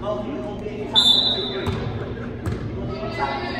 Well, you will be talking to you. You will be talking to you.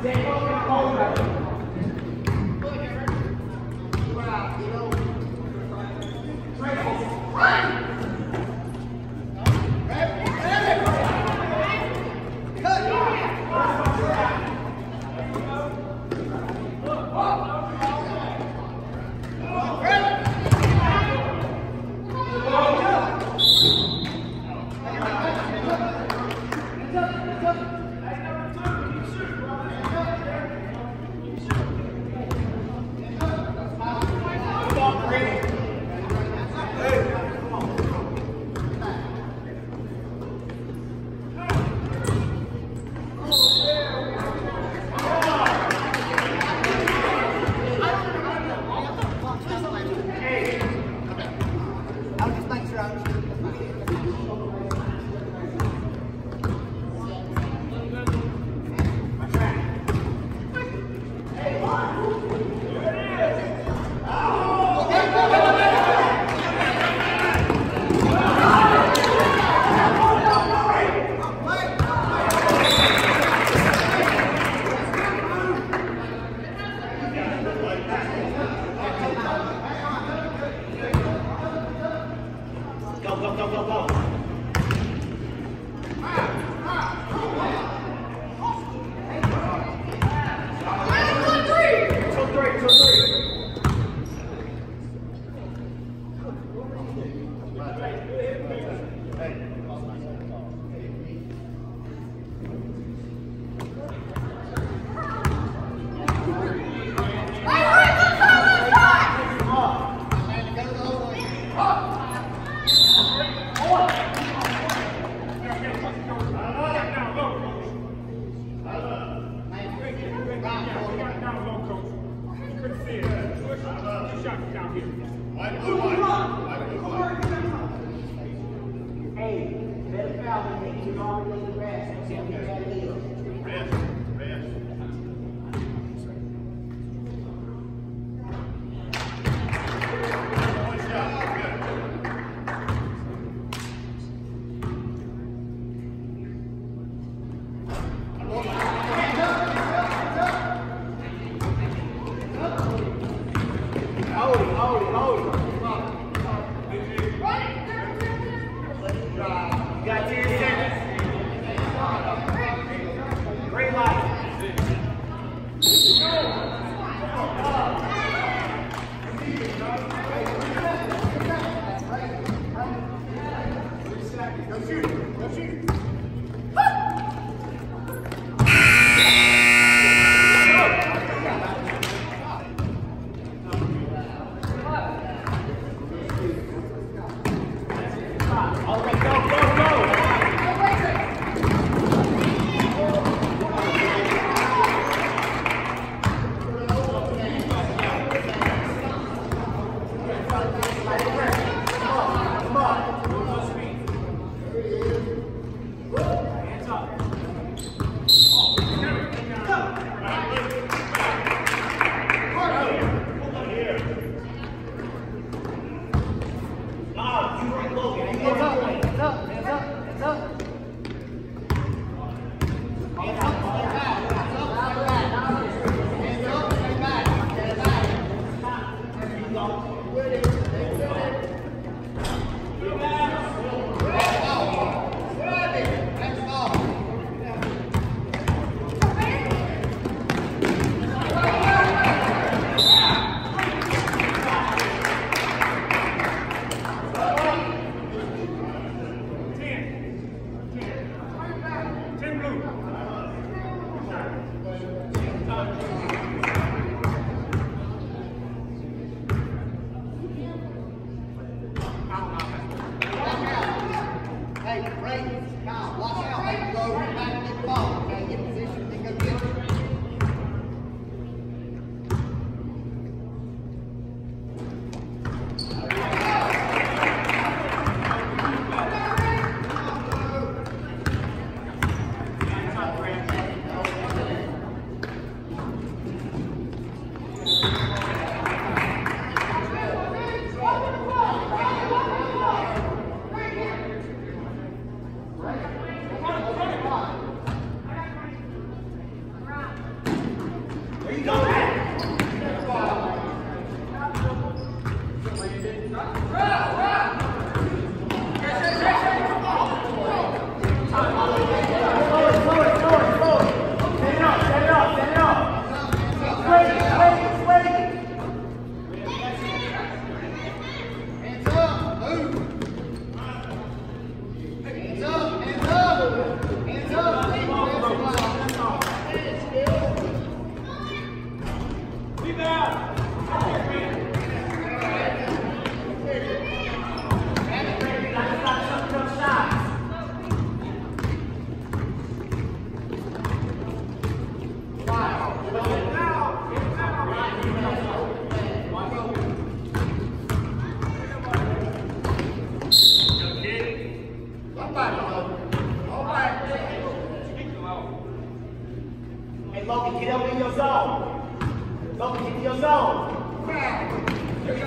I'll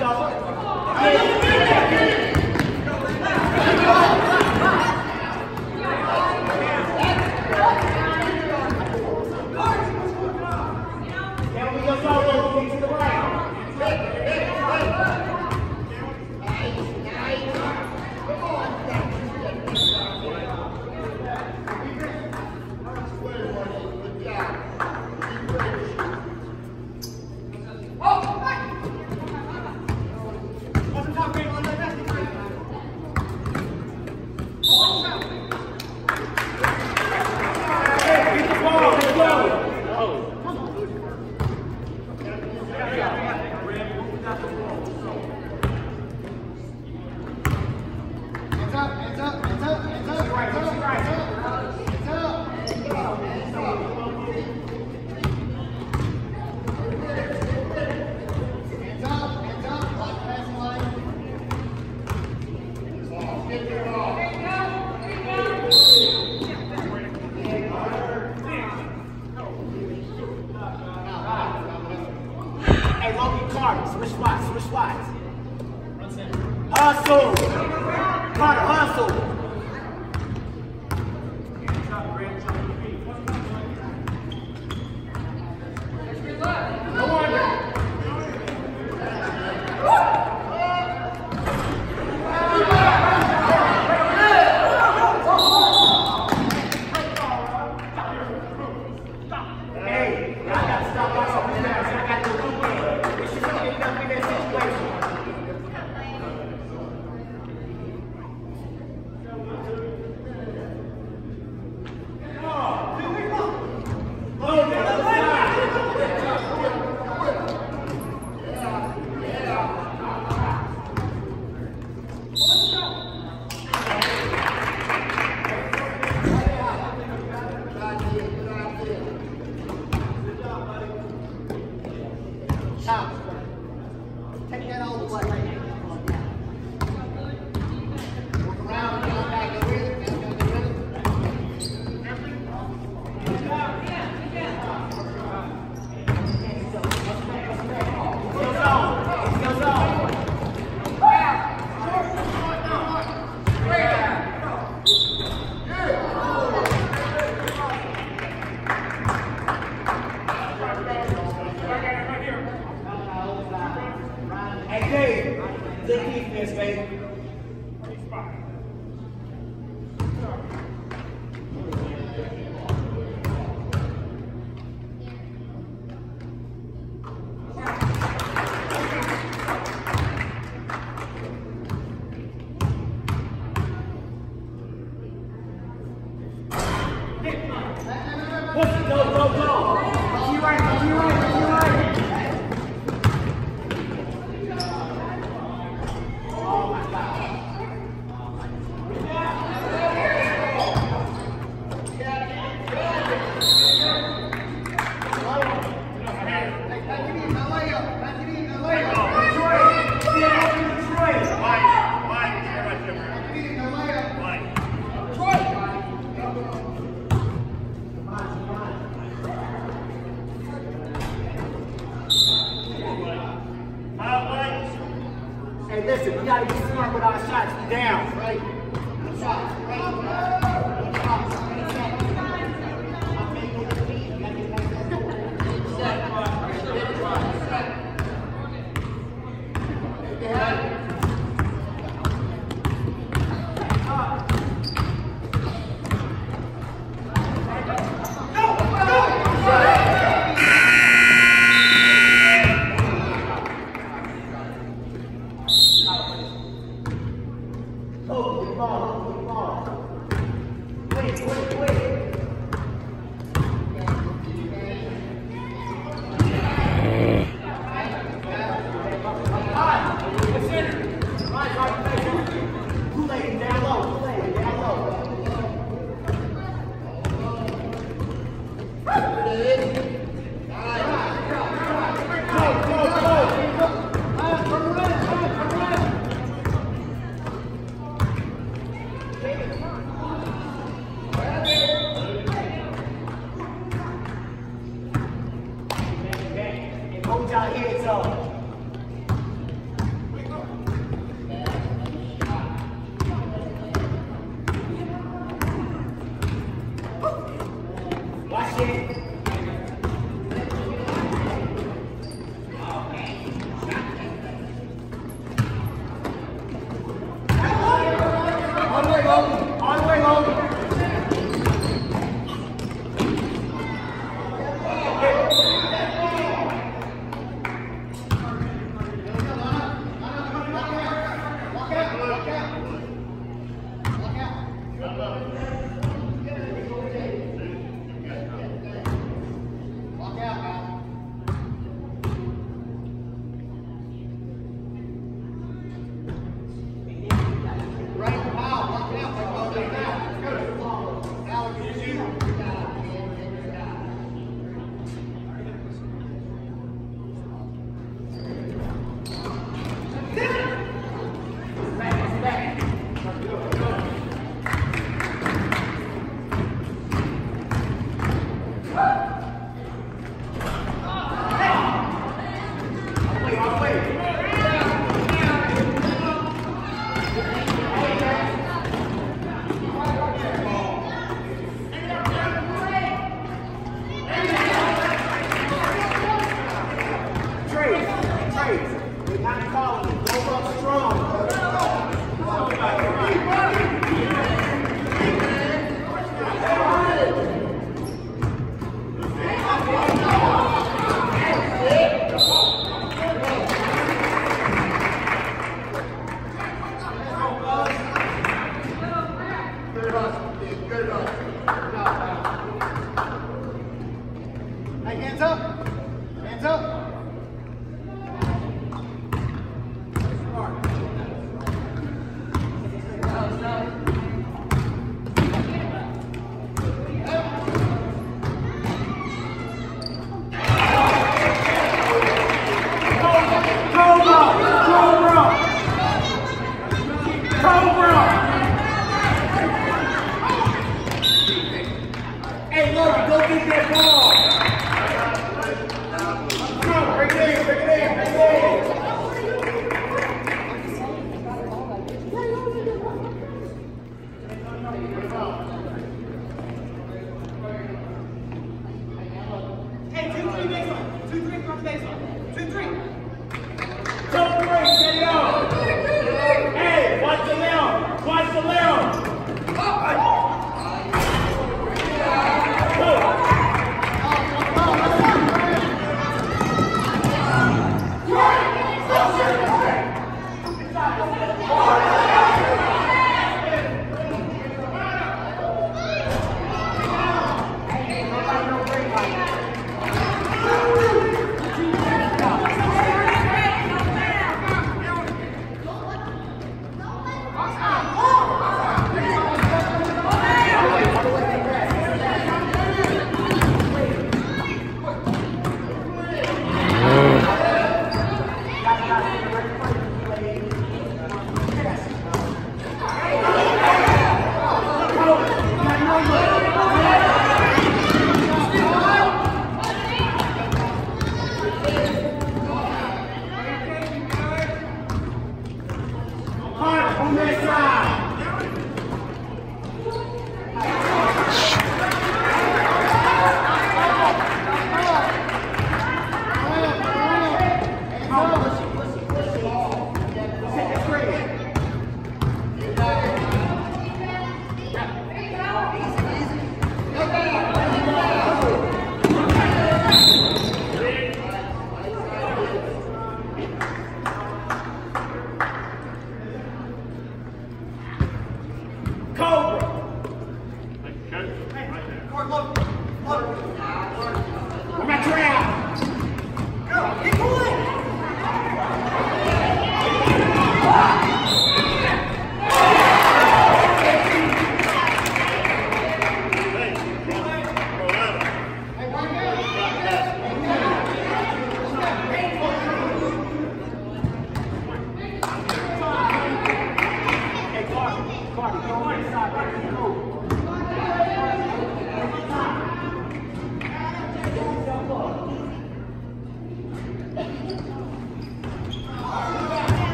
Hey,